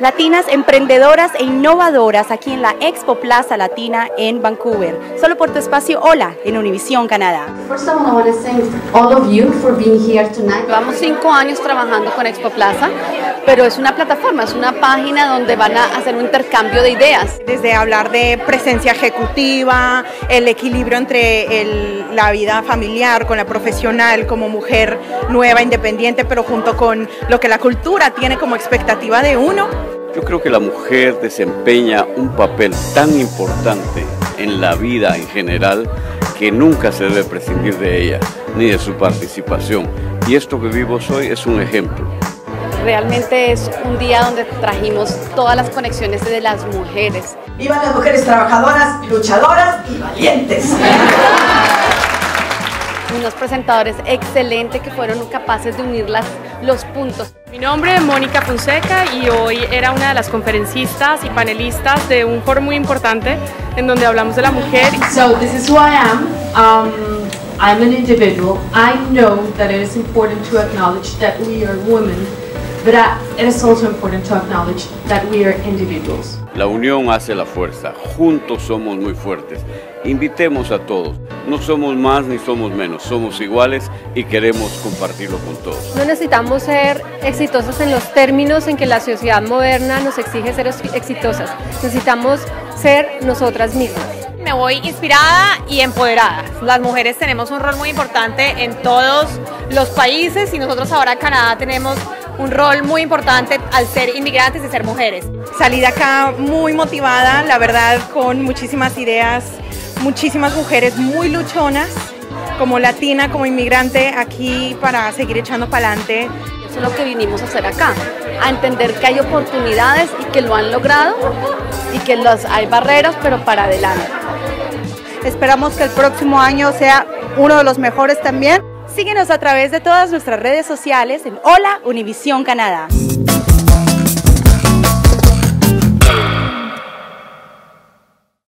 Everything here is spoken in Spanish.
Latinas emprendedoras e innovadoras aquí en la Expo Plaza Latina en Vancouver. Solo por tu espacio Hola en Univisión Canadá. Llevamos cinco años trabajando con Expo Plaza, pero es una plataforma, es una página donde van a hacer un intercambio de ideas. Desde hablar de presencia ejecutiva, el equilibrio entre el- la vida familiar con la profesional, como mujer nueva, independiente, pero junto con lo que la cultura tiene como expectativa de uno. Yo creo que la mujer desempeña un papel tan importante en la vida en general que nunca se debe prescindir de ella ni de su participación. Y esto que vivimos hoy es un ejemplo. Realmente es un día donde trajimos todas las conexiones de las mujeres. Vivan las mujeres trabajadoras, luchadoras y valientes. Unos presentadores excelentes que fueron capaces de unir las, los puntos. Mi nombre es Mónica Fonseca y hoy era una de las conferencistas y panelistas de un foro muy importante en donde hablamos de la mujer. So this is who I am. Um, I'm an individual. I know that it is important to acknowledge that we are women, but it is also important to acknowledge that we are individuals. La unión hace la fuerza. Juntos somos muy fuertes. Invitemos a todos. No somos más ni somos menos. Somos iguales y queremos compartirlo con todos. No necesitamos ser exitosas en los términos en que la sociedad moderna nos exige ser exitosas. Necesitamos ser nosotras mismas. Me voy inspirada y empoderada. Las mujeres tenemos un rol muy importante en todos los países y nosotros ahora en Canadá tenemos un rol muy importante al ser inmigrantes y ser mujeres. Salí de acá muy motivada, la verdad, con muchísimas ideas, muchísimas mujeres muy luchonas, como latina, como inmigrante, aquí para seguir echando para adelante. Eso es lo que vinimos a hacer acá, a entender que hay oportunidades y que lo han logrado y que los, hay barreras, pero para adelante. Esperamos que el próximo año sea uno de los mejores también. Síguenos a través de todas nuestras redes sociales en Hola Univisión Canadá.